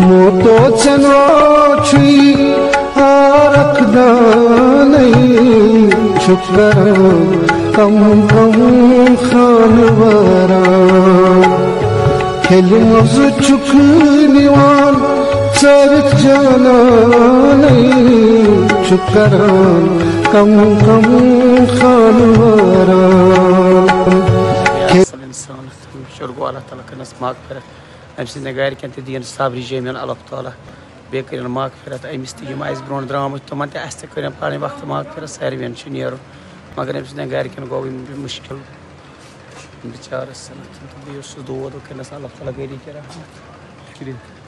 موتو چنو چھئی آرک دانی شکر کم کم خانواران کھل مز چک نیوان چرک جانانی شکر کم کم خانواران اصل انسان شکر گو اللہ تعالیٰ مغفرت أمۍ سٕنٛدٮ۪ن گرِکٮ۪ن تہِ دِیِن صبرِ جمیٖن اللہ تعالیٰ بیٚیہِ کٔرِن مغفرت أمِس تہِ یِم اَسہِ برونٛٹھ درٛامٕتۍ تِمن تہِ اَسہِ تہِ کٔرِن پنٕنۍ وقتہٕ مغفرت ساروِین چھُ نیرُن مگر أمۍ سٕنٛدٮ۪ن گرِکٮ۪ن گوٚو یِم مُشکل بِچارس تہٕ بیٚیہِ اوس سُہ دود کہِ رحمت شُکریہ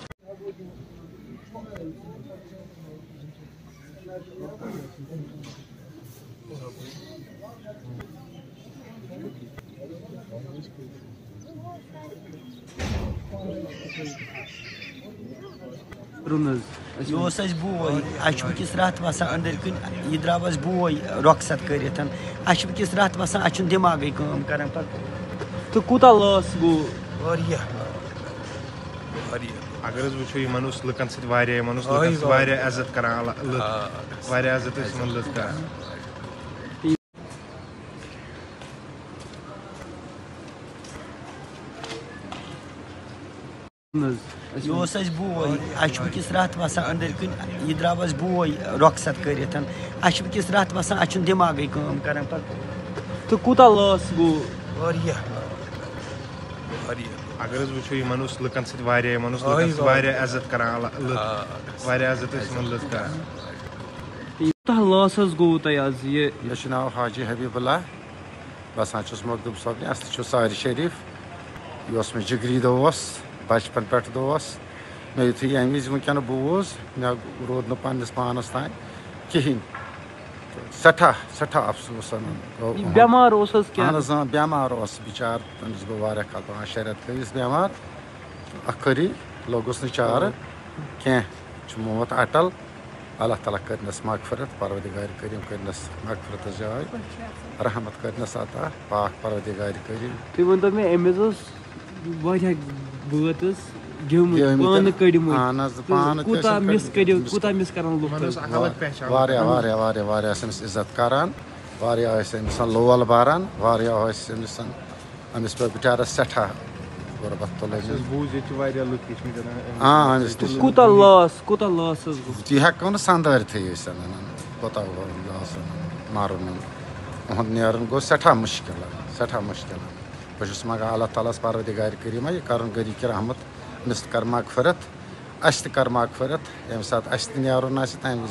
یہ اوس اَسہِ بوے اَسہِ چھُ وٕنکٮ۪س رَتھ وَسان أنٛدٕرۍ کِنۍ یہِ درٛاو اَسہِ بوے رۄخصت کٔرِتھ اَسہِ چھُ وٕنکٮ۪س رَتھ وَسان اَسہِ چھُنہٕ دٮ۪ماغٕے کٲم کَران پَتہٕ تہٕ کوٗتاہ لاس گوٚو واریاہ اگر حظ وٕچھو یِمن اوس لُکن سۭتۍ واریاہ یِمن اوس لُکن سۭتۍ واریاہ عزت کران لُکھ واریاہ عزت ٲسۍ یِمن لُکھ کران یہِ اوس اَسہِ بوے اَسہِ چھُ وٕنکٮ۪س رَتھ وَسان أنٛدٕرۍ کِنۍ یہِ درٛاو اَسہِ بوے رۄخصت کٔرِتھ اَسہِ چھُ وٕنکٮ۪س رَتھ وَسان اَسہِ چھُنہٕ دٮ۪ماغٕے کٲم کَران پَتہٕ تہٕ کوٗتاہ لاس گوٚو واریاہ واریاہ اگر حظ وٕچھو یِمن اوس لُکن سۭتۍ واریاہ یِمن اوس لُکن سۭتۍ واریاہ عزت کران اللہ لُکھ واریاہ عزت ٲسۍ یِمن لُکھ کران کوٗتاہ لاس حظ گوٚو تۄہہِ آز یہِ مےٚ چھُ ناو حاجی حبیٖب اللہ بسان چھُس مخدوٗب صٲبنہِ اَسہِ چھُ سارِ شریٖف یہِ اوس مےٚ جگری دوس بچپن پٮ۪ٹھ دوس مےٚ یُتھُے ییٚمہِ وِزِ وٕنکٮ۪ن بوٗز مےٚ روٗد نہٕ پننِس پانس تانۍ کِہیٖنۍ۔ سٮ۪ٹھاہ سٮ۪ٹھاہ افسوٗس. بٮ۪مار اوس حظ اہن حظ بٮ۪مار اوس بِچار تٔمِس گوٚو واریاہ کال پانٛژھ شےٚ رٮ۪تھ گٔیِس بٮ۪مار ٲخٕری لوٚگُس نہٕ چارٕ کینٛہہ چھُ موت اٹل۔ اللہ تعالیٰ کٔرنَس مغفرت پروردِگارِ کٔرِم کٔرنَس مغفرتس جاے۔ رحمت کٔرنَس عطا پاک پروردِگارِ کٔرِم۔ تُہۍ ؤنتو مےٚ أمِس اوس واریاہ گیٚومٕتۍ. پانہٕ کٔڑمٕتۍ کوٗتاہ مِس کٔرِو کوٗتاہ مِس کران لُکھ واریاہ واریاہ واریاہ واریاہ ٲسۍ أمِس عزت کران واریاہ ٲسۍ أمِس لول باران واریاہ ٲسۍ أمِس أمِس پیٚو بِچارس سٮ۪ٹھاہ غُربت تُلٕنۍ کوٗتاہ لاس کوٗتاہ لاس حظ گوٚو؟ تی ہٮ۪کو نہٕ سَندٲرتھٕے أسۍ کوتاہ لاس مَرُن یِہُنٛد نیرُن گوٚو سٮ۪ٹھاہ مُشکِل سٮ۪ٹھاہ مُشکِل۔ بہٕ مگر اللہ تعالیٰ ہس پروردِگارِ کٔرِما یہِ کَرُن گری کہِ رحمت أمِس تہِ کر مغفرت اَسہِ تہِ کر مغفرت ییٚمہِ ساتہٕ اَسہِ تہِ نیرُن آسہِ تَمہِ